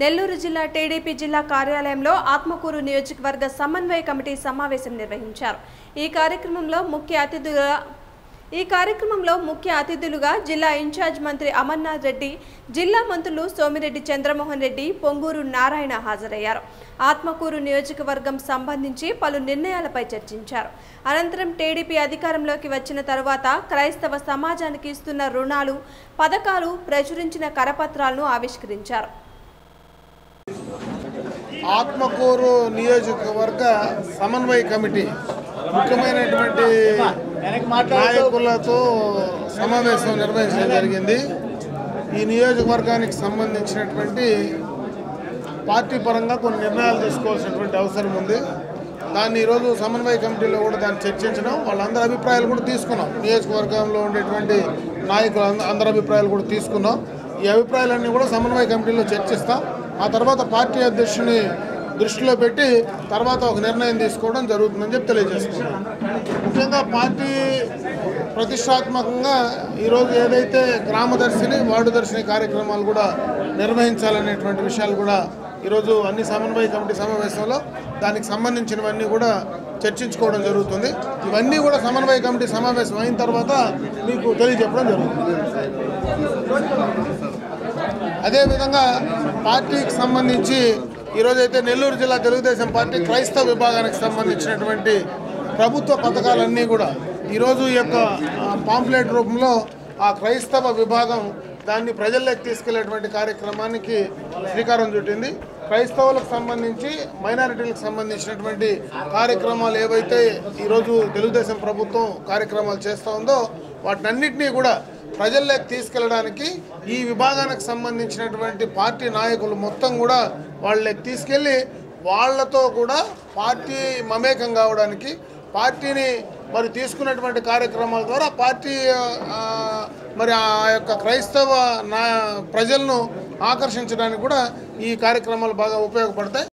నెల్లూరు జిల్లా టీడీపీ జిల్లా కార్యాలయంలో ఆత్మకూరు నియోజకవర్గ సమన్వయ కమిటీ సమావేశం నిర్వహించారు. ఈ కార్యక్రమంలో ముఖ్య అతిథులుగా ఈ కార్యక్రమంలో ముఖ్య అతిథులుగా జిల్లా ఇన్ఛార్జ్ మంత్రి అమర్నాథ్ రెడ్డి జిల్లా మంత్రులు సోమిరెడ్డి చంద్రమోహన్ రెడ్డి పొంగూరు నారాయణ హాజరయ్యారు. ఆత్మకూరు నియోజకవర్గం సంబంధించి పలు నిర్ణయాలపై చర్చించారు. అనంతరం టీడీపీ అధికారంలోకి వచ్చిన తరువాత క్రైస్తవ సమాజానికి ఇస్తున్న రుణాలు పథకాలు ప్రచురించిన కరపత్రాలను ఆవిష్కరించారు. ఆత్మకూరు నియోజకవర్గ సమన్వయ కమిటీ ముఖ్యమైనటువంటి నాయకులతో సమావేశం నిర్వహించడం జరిగింది. ఈ నియోజకవర్గానికి సంబంధించినటువంటి పార్టీ పరంగా కొన్ని నిర్ణయాలు తీసుకోవాల్సినటువంటి అవసరం ఉంది. దాన్ని ఈరోజు సమన్వయ కమిటీలో కూడా దాన్ని చర్చించడం వాళ్ళందరి అభిప్రాయాలు కూడా తీసుకున్నాం. నియోజకవర్గంలో ఉండేటువంటి నాయకులు అంద- అందరి అభిప్రాయాలు కూడా తీసుకున్నాం. ఈ అభిప్రాయాలన్నీ కూడా సమన్వయ కమిటీలో చర్చిస్తాం. ఆ తర్వాత పార్టీ అధ్యక్షుని దృష్టిలో పెట్టి తర్వాత ఒక నిర్ణయం తీసుకోవడం జరుగుతుందని చెప్పి తెలియజేస్తున్నాం ముఖ్యంగా పార్టీ ప్రతిష్టాత్మకంగా ఈరోజు ఏదైతే గ్రామదర్శిని వార్డు దర్శిని కార్యక్రమాలు కూడా నిర్వహించాలనేటువంటి విషయాలు కూడా ఈరోజు అన్ని సమన్వయ కమిటీ సమావేశంలో దానికి సంబంధించినవన్నీ కూడా చర్చించుకోవడం జరుగుతుంది. ఇవన్నీ కూడా సమన్వయ కమిటీ సమావేశం అయిన తర్వాత మీకు తెలియజెప్పడం జరుగుతుంది. అదేవిధంగా పార్టీకి సంబంధించి ఈరోజైతే నెల్లూరు జిల్లా తెలుగుదేశం పార్టీ క్రైస్తవ విభాగానికి సంబంధించినటువంటి ప్రభుత్వ పథకాలన్నీ కూడా ఈరోజు యొక్క పాంప్లెట్ రూపంలో ఆ క్రైస్తవ విభాగం దాన్ని ప్రజల్లోకి తీసుకెళ్ళేటువంటి కార్యక్రమానికి శ్రీకారం చుట్టింది. క్రైస్తవులకు సంబంధించి మైనారిటీలకు సంబంధించినటువంటి కార్యక్రమాలు ఏవైతే ఈరోజు తెలుగుదేశం ప్రభుత్వం కార్యక్రమాలు చేస్తూ ఉందో వాటినన్నింటినీ కూడా ప్రజల్లోకి తీసుకెళ్ళడానికి ఈ విభాగానికి సంబంధించినటువంటి పార్టీ నాయకులు మొత్తం కూడా వాళ్ళకి తీసుకెళ్ళి వాళ్ళతో కూడా పార్టీ మమేకం కావడానికి పార్టీని మరి తీసుకున్నటువంటి కార్యక్రమాల ద్వారా పార్టీ మరి ఆ యొక్క క్రైస్తవ నా ప్రజలను ఆకర్షించడానికి కూడా ఈ కార్యక్రమాలు బాగా ఉపయోగపడతాయి.